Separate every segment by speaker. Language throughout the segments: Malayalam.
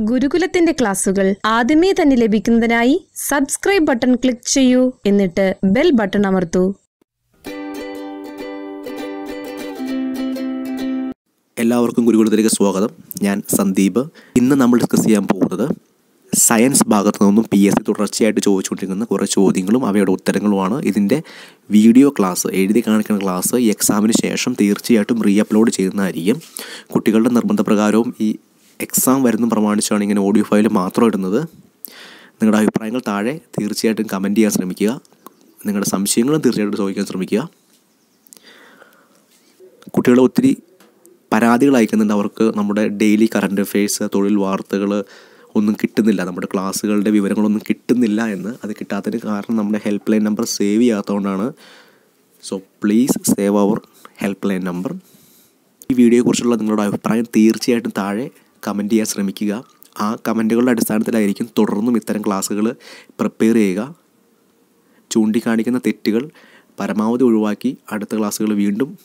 Speaker 1: ഗുരുകുലത്തിന്റെ ക്ലാസുകൾ ആദ്യമേ തന്നെ ലഭിക്കുന്നതിനായി സബ്സ്ക്രൈബ് ബട്ടൺ ക്ലിക്ക് ചെയ്യൂ. എന്നിട്ട് ബെൽ ബട്ടൺ അമർത്തൂ.
Speaker 2: എല്ലാവർക്കും ഗുരുകുലത്തിലേക്ക് സ്വാഗതം. ഞാൻ സന്ദീപ്. ഇന്ന് നമ്മൾ ഡിസ്കസ് ചെയ്യാൻ പോകുന്നത് സയൻസ് ഭാഗത്തു നിന്നും പി എസ് സി തുടർച്ചയായിട്ട് ചോദിച്ചുകൊണ്ടിരിക്കുന്ന കുറേ ചോദ്യങ്ങളും അവയുടെ ഉത്തരങ്ങളുമാണ്. ഇതിന്റെ വീഡിയോ ക്ലാസ് എഴുതി കാണിക്കുന്ന ക്ലാസ് ഈ എക്സാമിന് ശേഷം തീർച്ചയായിട്ടും റീ അപ്ലോഡ് ചെയ്യുന്നതായിരിക്കും. കുട്ടികളുടെ നിർബന്ധപ്രകാരവും ഈ എക്സാം വരുന്ന പ്രമാണിച്ചാണ് ഇങ്ങനെ ഓഡിയോ ഫയൽ മാത്രം ഇടുന്നത്. നിങ്ങളുടെ അഭിപ്രായങ്ങൾ താഴെ തീർച്ചയായിട്ടും കമന്റ് ചെയ്യാൻ ശ്രമിക്കുക. നിങ്ങളുടെ സംശയങ്ങളും തീർച്ചയായിട്ടും ചോദിക്കാൻ ശ്രമിക്കുക. കുട്ടികൾ ഒത്തിരി പരാതികൾ അയക്കുന്നുണ്ട്. അവർക്ക് നമ്മുടെ ഡെയിലി കറണ്ട് അഫയേഴ്സ് തൊഴിൽ വാർത്തകൾ ഒന്നും കിട്ടുന്നില്ല. നമ്മുടെ ക്ലാസ്സുകളുടെ വിവരങ്ങളൊന്നും കിട്ടുന്നില്ല എന്ന്. അത് കിട്ടാത്തതിന് കാരണം നമ്മുടെ help line number save ചെയ്യാത്തതുകൊണ്ടാണ്. So please save our help line number ഈ വീഡിയോയെക്കുറിച്ചുള്ള നിങ്ങളുടെ അഭിപ്രായം തീർച്ചയായിട്ടും താഴെ കമന്റ് ചെയ്യാൻ ശ്രമിക്കുക. ആ കമന്റുകളുടെ അടിസ്ഥാനത്തിലായിരിക്കും തുടർന്നും ഇത്തരം ക്ലാസ്സുകൾ പ്രിപ്പയർ ചെയ്യുക. ചൂണ്ടിക്കാണിക്കുന്ന തെറ്റുകൾ പരമാവധി ഒഴിവാക്കി അടുത്ത ക്ലാസ്സുകൾ വീണ്ടും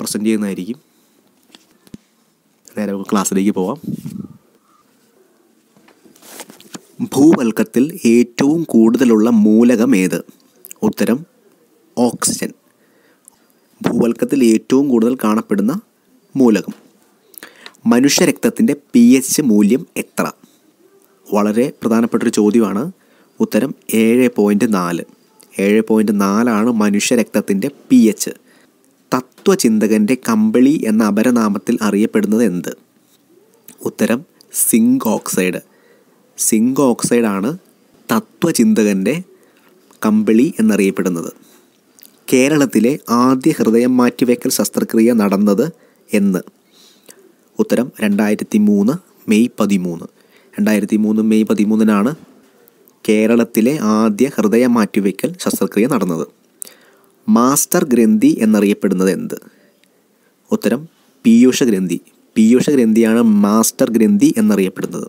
Speaker 2: പ്രസന്റ് ചെയ്യുന്നതായിരിക്കും. നേരെ ക്ലാസ്സിലേക്ക് പോവാം. ഭൂവൽക്കത്തിൽ ഏറ്റവും കൂടുതലുള്ള മൂലകം ഏത്? ഉത്തരം ഓക്സിജൻ. ഭൂവൽക്കത്തിൽ ഏറ്റവും കൂടുതൽ കാണപ്പെടുന്ന മൂലകം. മനുഷ്യരക്തത്തിന്റെ പി എച്ച് മൂല്യം എത്ര? വളരെ പ്രധാനപ്പെട്ടൊരു ചോദ്യമാണ്. ഉത്തരം ഏഴ് പോയിന്റ് നാല്. ഏഴ് പോയിന്റ് നാലാണ് മനുഷ്യരക്തത്തിന്റെ പി എച്ച് തത്വചിന്തകന്റെ കമ്പിളി എന്ന അപരനാമത്തിൽ അറിയപ്പെടുന്നത് എന്ത്? ഉത്തരം സിങ്ക് ഓക്സൈഡ്. സിങ്ക് ഓക്സൈഡാണ് തത്വചിന്തകന്റെ കമ്പിളി എന്നറിയപ്പെടുന്നത്. കേരളത്തിലെ ആദ്യ ഹൃദയം മാറ്റിവെക്കൽ ശസ്ത്രക്രിയ നടന്നത് എന്ന്. ഉത്തരം രണ്ടായിരത്തി മൂന്ന് മെയ് പതിമൂന്ന്. രണ്ടായിരത്തി മൂന്ന് മെയ് പതിമൂന്നിനാണ് കേരളത്തിലെ ആദ്യ ഹൃദയ മാറ്റിവെക്കൽ ശസ്ത്രക്രിയ നടന്നത്. മാസ്റ്റർ ഗ്രന്ഥി എന്നറിയപ്പെടുന്നത് എന്ത്? ഉത്തരം പീയൂഷ ഗ്രന്ഥി. പീയൂഷ ഗ്രന്ഥിയാണ് മാസ്റ്റർ ഗ്രന്ഥി എന്നറിയപ്പെടുന്നത്.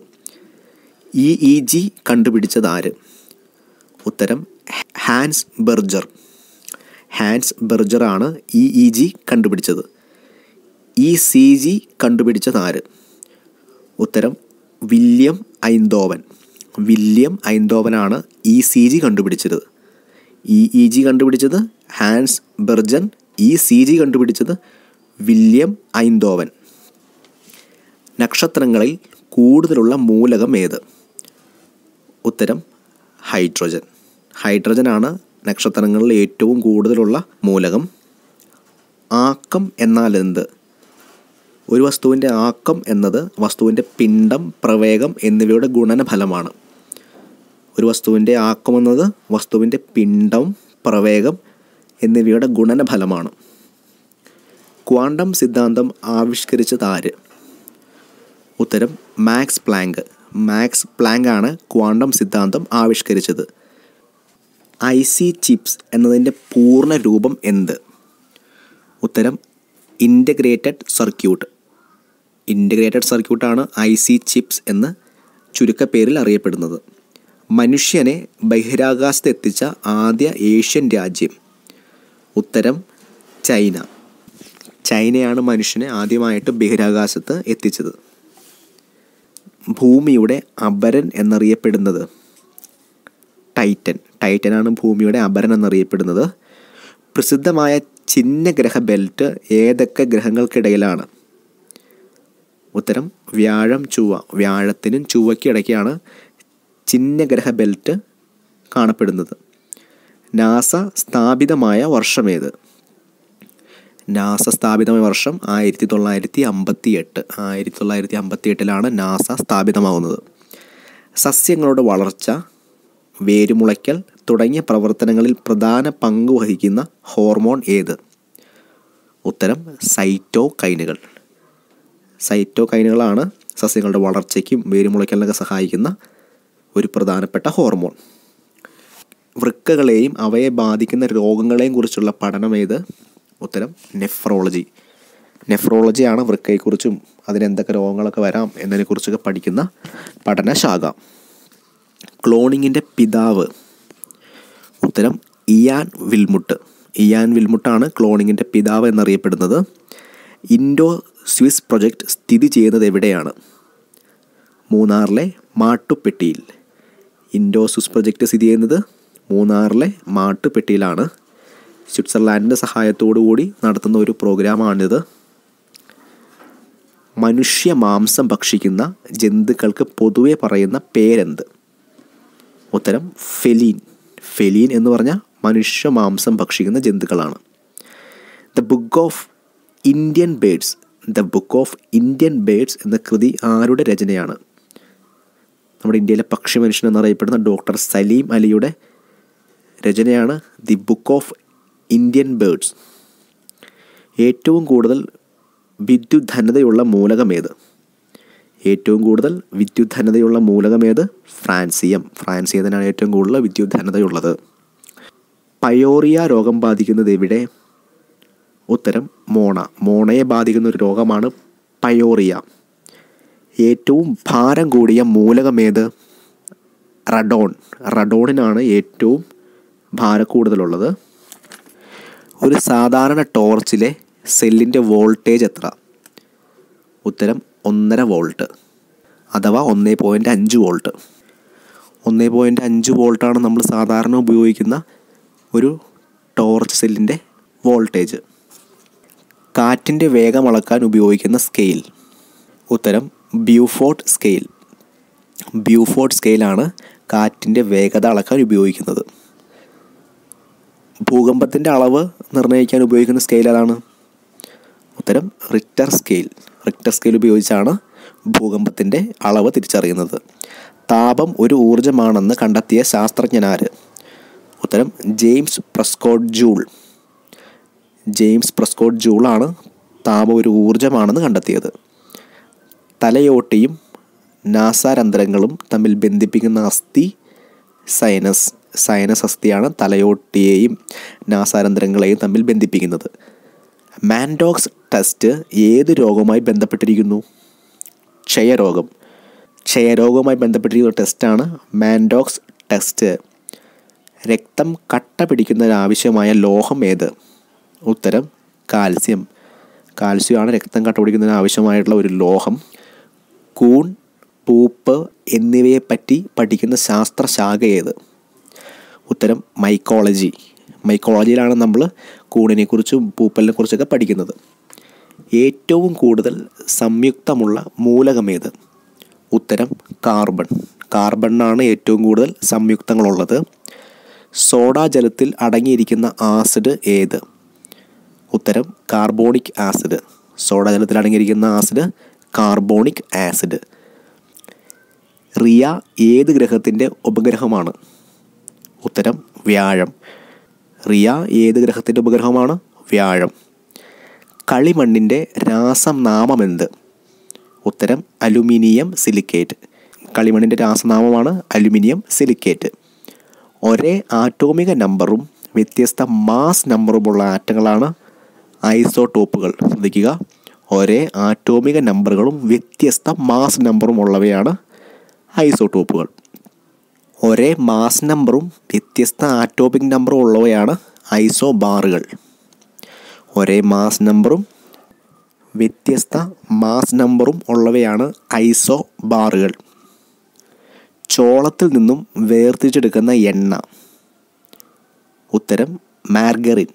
Speaker 2: ഇ ഇ ജി കണ്ടുപിടിച്ചത് ആര്? ഉത്തരം ഹാൻസ് ബെർജർ. ഹാൻസ് ബെർജറാണ് ഇ ഇ ജി കണ്ടുപിടിച്ചത്. ഇ സി ജി കണ്ടുപിടിച്ചത് ആര് ഉത്തരം വില്യം ഐന്തോവൻ. വില്യം ഐന്തോവനാണ് ഇ സി ജി കണ്ടുപിടിച്ചത്. ഇ ഇ ജി കണ്ടുപിടിച്ചത് Hans Bergen. E C G കണ്ടുപിടിച്ചത് വില്യം ഐന്തോവൻ. നക്ഷത്രങ്ങളിൽ കൂടുതലുള്ള മൂലകം ഏത്? ഉത്തരം ഹൈഡ്രജൻ. ഹൈഡ്രജനാണ് നക്ഷത്രങ്ങളിൽ ഏറ്റവും കൂടുതലുള്ള മൂലകം. ആക്കം എന്നാൽ എന്ത്? ഒരു വസ്തുവിന്റെ ആക്കം എന്നത് വസ്തുവിന്റെ പിണ്ഡം പ്രവേഗം എന്നിവയുടെ ഗുണനഫലമാണ്. ഒരു വസ്തുവിന്റെ ആക്കം എന്നത് വസ്തുവിന്റെ പിണ്ഡം പ്രവേഗം എന്നിവയുടെ ഗുണനഫലമാണ്. ക്വാണ്ടം സിദ്ധാന്തം ആവിഷ്കരിച്ചത് ആര്? ഉത്തരം മാക്സ് പ്ലാങ്ക്. മാക്സ് പ്ലാങ്ക് ആണ് ക്വാണ്ടം സിദ്ധാന്തം ആവിഷ്കരിച്ചത്. ഐ സി ചിപ്സ് എന്നതിന്റെ പൂർണ രൂപം എന്ത്? ഉത്തരം ഇന്റഗ്രേറ്റഡ് സർക്യൂട്ട്. ഇന്റഗ്രേറ്റഡ് സർക്യൂട്ടാണ് ഐ സി ചിപ്സ് എന്ന് ചുരുക്കപ്പേരിൽ അറിയപ്പെടുന്നത്. മനുഷ്യനെ ബഹിരാകാശത്ത് എത്തിച്ച ആദ്യ ഏഷ്യൻ രാജ്യം ഉത്തരം ചൈന. ചൈനയാണ് മനുഷ്യനെ ആദ്യമായിട്ട് ബഹിരാകാശത്ത് എത്തിച്ചത്. ഭൂമിയുടെ അപരൻ എന്നറിയപ്പെടുന്നത് ടൈറ്റൻ. ടൈറ്റനാണ് ഭൂമിയുടെ അപരൻ എന്നറിയപ്പെടുന്നത്. പ്രസിദ്ധമായ ചിഹ്നഗ്രഹ ബെൽറ്റ് ഏതൊക്കെ ഗ്രഹങ്ങൾക്കിടയിലാണ്? ഉത്തരം വ്യാഴം ചൊവ്വ. വ്യാഴത്തിനും ചൊവ്വയ്ക്കിടയ്ക്കാണ് ചിഹ്നഗ്രഹ ബെൽറ്റ് കാണപ്പെടുന്നത്. നാസ സ്ഥാപിതമായ വർഷമേത് നാസ സ്ഥാപിതമായ വർഷം ആയിരത്തി തൊള്ളായിരത്തി അമ്പത്തി എട്ട് ആയിരത്തി തൊള്ളായിരത്തി അമ്പത്തി എട്ടിലാണ് നാസ സ്ഥാപിതമാകുന്നത് സസ്യങ്ങളുടെ വളർച്ച വേരുമുളയ്ക്കൽ തുടങ്ങിയ പ്രവർത്തനങ്ങളിൽ പ്രധാന പങ്ക് വഹിക്കുന്ന ഹോർമോൺ ഏത്? ഉത്തരം സൈറ്റോകൈനുകൾ. സൈറ്റോകൈനുകളാണ് സസ്യങ്ങളുടെ വളർച്ചയ്ക്കും വേരുമുളയ്ക്കലിനൊക്കെ സഹായിക്കുന്ന ഒരു പ്രധാനപ്പെട്ട ഹോർമോൺ. വൃക്കകളെയും അവയെ ബാധിക്കുന്ന രോഗങ്ങളെയും കുറിച്ചുള്ള പഠനം ഏത്? ഉത്തരം നെഫ്രോളജി. നെഫ്രോളജിയാണ് വൃക്കയെക്കുറിച്ചും അതിനെന്തൊക്കെ രോഗങ്ങളൊക്കെ വരാം എന്നതിനെക്കുറിച്ചൊക്കെ പഠിക്കുന്ന പഠനശാഖ. ക്ലോണിങ്ങിന്റെ പിതാവ്. ഉത്തരം ഇയാൻ വിൽമുട്ട്. ഇയാൻ വിൽമുട്ടാണ് ക്ലോണിങ്ങിന്റെ പിതാവ് എന്നറിയപ്പെടുന്നത്. ഇൻഡോ സ്വിസ് പ്രൊജക്റ്റ് സ്ഥിതി ചെയ്യുന്നത് എവിടെയാണ്? മൂന്നാറിലെ മാട്ടുപ്പെട്ടിയിൽ. സ്വിസ് പ്രൊജക്റ്റ് സ്ഥിതി ചെയ്യുന്നത് മൂന്നാറിലെ മാട്ടുപ്പെട്ടിയിലാണ്. സ്വിറ്റ്സർലാൻഡിന്റെ സഹായത്തോടു കൂടി നടത്തുന്ന ഒരു പ്രോഗ്രാമാണിത്. മനുഷ്യ മാംസം ഭക്ഷിക്കുന്ന ജന്തുക്കൾക്ക് പൊതുവെ പറയുന്ന പേരെന്ത്? ഉത്തരം ഫെലീൻ. ഫെലീൻ എന്ന് പറഞ്ഞാൽ മനുഷ്യ മാംസം ഭക്ഷിക്കുന്ന ജന്തുക്കളാണ്. The book of Indian birds the book of Indian birds എന്ന കൃതി ആരുടെ രചനയാണ്? നമ്മുടെ ഇന്ത്യയിലെ പക്ഷി മനുഷ്യൻ എന്നറിയപ്പെടുന്ന ഡോക്ടർ സലീം അലിയുടെ രചനയാണ് the book of Indian birds. ഏറ്റവും കൂടുതൽ വിദ്യുദ്ധനതയുള്ള മൂലകമേത് ഏറ്റവും കൂടുതൽ വിദ്യുദ്ധനതയുള്ള മൂലകമേത് ഫ്രാൻസിയം. ഫ്രാൻസിയത്തിനാണ് ഏറ്റവും കൂടുതൽ വിദ്യുദ്ധനതയുള്ളത് പയോറിയ രോഗം ബാധിക്കുന്നത് എവിടെ? ഉത്തരം മോണ. മോണയെ ബാധിക്കുന്ന ഒരു രോഗമാണ് പയോറിയ. ഏറ്റവും ഭാരം കൂടിയ മൂലകമേത് റഡോൺ. റഡോണിനാണ് ഏറ്റവും ഭാരക്കൂടുതലുള്ളത് ഒരു സാധാരണ ടോർച്ചിലെ സെല്ലിന്റെ വോൾട്ടേജ് എത്ര? ഉത്തരം ഒന്നര വോൾട്ട്. അഥവാ ഒന്നേ പോയിന്റ് അഞ്ച് വോൾട്ട്. ഒന്നേ പോയിന്റ് അഞ്ച് വോൾട്ടാണ് നമ്മൾ സാധാരണ ഉപയോഗിക്കുന്ന ഒരു ടോർച്ച് സെല്ലിന്റെ വോൾട്ടേജ്. കാറ്റിന്റെ വേഗം അളക്കാൻ ഉപയോഗിക്കുന്ന സ്കെയിൽ ഉത്തരം ബ്യൂഫോർട്ട് സ്കെയിൽ ബ്യൂഫോർട്ട് സ്കെയിലാണ് കാറ്റിന്റെ വേഗത അളക്കാൻ ഉപയോഗിക്കുന്നത്. ഭൂകമ്പത്തിന്റെ അളവ് നിർണയിക്കാൻ ഉപയോഗിക്കുന്ന സ്കെയിൽ ഏതാണ്? ഉത്തരം റിക്ടർ സ്കെയിൽ റിക്ടർ സ്കെയിൽ ഉപയോഗിച്ചാണ് ഭൂകമ്പത്തിന്റെ അളവ് തിരിച്ചറിയുന്നത്. താപം ഒരു ഊർജമാണെന്ന് കണ്ടെത്തിയ ശാസ്ത്രജ്ഞനാര് ഉത്തരം James Prescott Joule James Prescott ജൂളാണ് താപം ഒരു ഊർജമാണെന്ന് കണ്ടെത്തിയത്. തലയോട്ടിയും നാസാരന്ധ്രങ്ങളും തമ്മിൽ ബന്ധിപ്പിക്കുന്ന അസ്ഥി സൈനസ് സൈനസ് അസ്ഥിയാണ് തലയോട്ടിയെയും നാസാരന്ധ്രങ്ങളെയും തമ്മിൽ ബന്ധിപ്പിക്കുന്നത്. മാൻഡോക്സ് ടെസ്റ്റ് ഏത് രോഗവുമായി ബന്ധപ്പെട്ടിരിക്കുന്നു? ക്ഷയരോഗം. ക്ഷയരോഗവുമായി ബന്ധപ്പെട്ടിരിക്കുന്ന ടെസ്റ്റാണ് മാൻഡോക്സ് ടെസ്റ്റ്. രക്തം കട്ട പിടിക്കുന്നതിനാവശ്യമായ ലോഹം ഏത്? ഉത്തരം കാൽസ്യം. കാൽസ്യമാണ് രക്തം കട്ടപിടിക്കുന്നതിന് ആവശ്യമായിട്ടുള്ള ഒരു ലോഹം. കൂൺ പൂപ്പ് എന്നിവയെപ്പറ്റി പഠിക്കുന്ന ശാസ്ത്രശാഖ ഏത്? ഉത്തരം മൈക്കോളജി. മൈക്കോളജിയിലാണ് നമ്മൾ കൂണിനെക്കുറിച്ചും പൂപ്പലിനെ കുറിച്ചൊക്കെ പഠിക്കുന്നത്. ഏറ്റവും കൂടുതൽ സംയുക്തമുള്ള മൂലകമേത് ഉത്തരം കാർബൺ. കാർബണിനാണ് ഏറ്റവും കൂടുതൽ സംയുക്തങ്ങളുള്ളത്. സോഡാ ജലത്തിൽ അടങ്ങിയിരിക്കുന്ന ആസിഡ് ഏത്? ഉത്തരം കാർബോണിക് ആസിഡ്. സോഡജലത്തിൽ അടങ്ങിയിരിക്കുന്ന ആസിഡ് കാർബോണിക് ആസിഡ്. റിയ ഏത് ഗ്രഹത്തിന്റെ ഉപഗ്രഹമാണ്? ഉത്തരം വ്യാഴം. റിയ ഏത് ഗ്രഹത്തിന്റെ ഉപഗ്രഹമാണ്? വ്യാഴം. കളിമണ്ണിന്റെ രാസനാമമെന്ത് ഉത്തരം അലുമിനിയം സിലിക്കേറ്റ്. കളിമണ്ണിന്റെ രാസനാമമാണ് അലുമിനിയം സിലിക്കേറ്റ്. ഒരേ ആറ്റോമിക നമ്പറും വ്യത്യസ്ത മാസ് നമ്പറുമുള്ള ആറ്റങ്ങളാണ് ഐസോടോപ്പുകൾ ശ്രദ്ധിക്കുക. ഒരേ ആറ്റോമിക നമ്പറുകളും വ്യത്യസ്ത മാസ് നമ്പറും ഉള്ളവയാണ് ഐസോടോപ്പുകൾ. ഒരേ മാസ് നമ്പറും വ്യത്യസ്ത ആറ്റോമിക് നമ്പറും ഉള്ളവയാണ് ഐസോ ബാറുകൾ ഒരേ മാസ് നമ്പറും വ്യത്യസ്ത മാസ് നമ്പറും ഉള്ളവയാണ് ഐസോ ബാറുകൾ ചോളത്തിൽ നിന്നും വേർതിരിച്ചെടുക്കുന്ന എണ്ണ. ഉത്തരം മാർഗറിൻ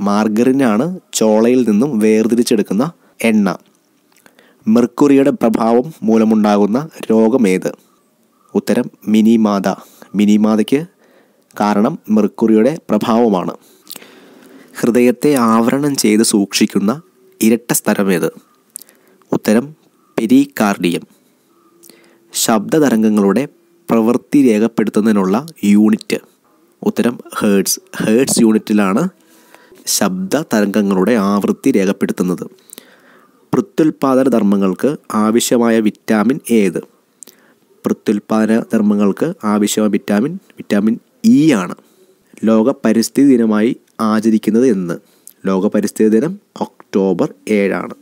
Speaker 2: മാർഗറിനാണ് ചോളയിൽ നിന്നും വേർതിരിച്ചെടുക്കുന്ന എണ്ണ. മെർക്കുറിയുടെ പ്രഭാവം മൂലമുണ്ടാകുന്ന രോഗമേത് ഉത്തരം മിനിമാത. മിനിമാതയ്ക്ക് കാരണം മെർക്കുറിയുടെ പ്രഭാവമാണ്. ഹൃദയത്തെ ആവരണം ചെയ്ത് സൂക്ഷിക്കുന്ന ഇരട്ട സ്ഥലമേത് ഉത്തരം പെരികാർഡിയം. ശബ്ദതരംഗങ്ങളുടെ പ്രവൃത്തി രേഖപ്പെടുത്തുന്നതിനുള്ള യൂണിറ്റ്. ഉത്തരം ഹേർട്സ്. ഹേർട്സ് യൂണിറ്റിലാണ് ശബ്ദ തരംഗങ്ങളുടെ ആവൃത്തി രേഖപ്പെടുത്തുന്നത്. പ്രത്യുൽപാദന ധർമ്മങ്ങൾക്ക് ആവശ്യമായ വിറ്റാമിൻ ഏത്? പ്രത്യുൽപാദന ധർമ്മങ്ങൾക്ക് ആവശ്യമായ വിറ്റാമിൻ വിറ്റാമിൻ ഇ ആണ്. ലോക പരിസ്ഥിതി ദിനമായി ആചരിക്കുന്നത് എന്ന്. ലോക പരിസ്ഥിതി ദിനം ഒക്ടോബർ ഏഴാണ്.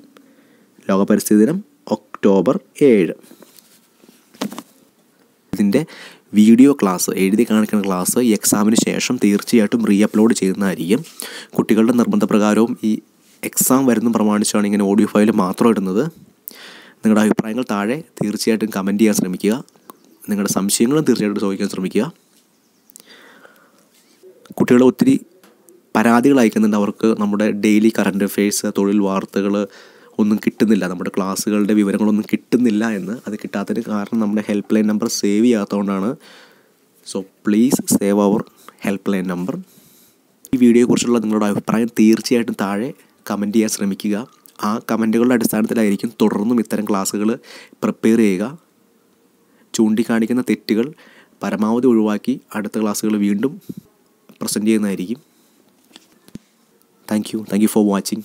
Speaker 2: ലോക പരിസ്ഥിതി ദിനം ഒക്ടോബർ ഏഴ്. ഇതിന്റെ വീഡിയോ ക്ലാസ് എഴുതി കാണിക്കുന്ന ക്ലാസ് ഈ എക്സാമിന് ശേഷം തീർച്ചയായിട്ടും റീ അപ്ലോഡ് ചെയ്യുന്നതായിരിക്കും. കുട്ടികളുടെ നിർബന്ധപ്രകാരവും ഈ എക്സാം വരുന്ന പ്രമാണിച്ചാണ് ഇങ്ങനെ ഓഡിയോ ഫയൽ മാത്രം ഇടുന്നത്. നിങ്ങളുടെ അഭിപ്രായങ്ങൾ താഴെ തീർച്ചയായിട്ടും കമന്റ് ചെയ്യാൻ ശ്രമിക്കുക. നിങ്ങളുടെ സംശയങ്ങളും തീർച്ചയായിട്ടും ചോദിക്കാൻ ശ്രമിക്കുക. കുട്ടികൾ ഒത്തിരി പരാതികൾ അയക്കുന്നുണ്ട്. അവർക്ക് നമ്മുടെ ഡെയിലി കറണ്ട് അഫെയർസ് തൊഴിൽ വാർത്തകൾ ഒന്നും കിട്ടുന്നില്ല. നമ്മുടെ ക്ലാസ്സുകളുടെ വിവരങ്ങളൊന്നും കിട്ടുന്നില്ല എന്ന് അത് കിട്ടാത്തതിന് കാരണം നമ്മുടെ help line number save ചെയ്യാത്തതുകൊണ്ടാണ്. So please save our help line number ഈ വീഡിയോയെക്കുറിച്ചുള്ള നിങ്ങളുടെ അഭിപ്രായം തീർച്ചയായിട്ടും താഴെ കമന്റ് ചെയ്യാൻ ശ്രമിക്കുക. ആ കമന്റുകളുടെ അടിസ്ഥാനത്തിലായിരിക്കും തുടർന്നും ഇത്തരം ക്ലാസ്സുകൾ പ്രിപ്പയർ ചെയ്യുക. ചൂണ്ടിക്കാണിക്കുന്ന തെറ്റുകൾ പരമാവധി ഒഴിവാക്കി അടുത്ത ക്ലാസ്സുകൾ വീണ്ടും പ്രസന്റ് ചെയ്യുന്നതായിരിക്കും. Thank you thank you for watching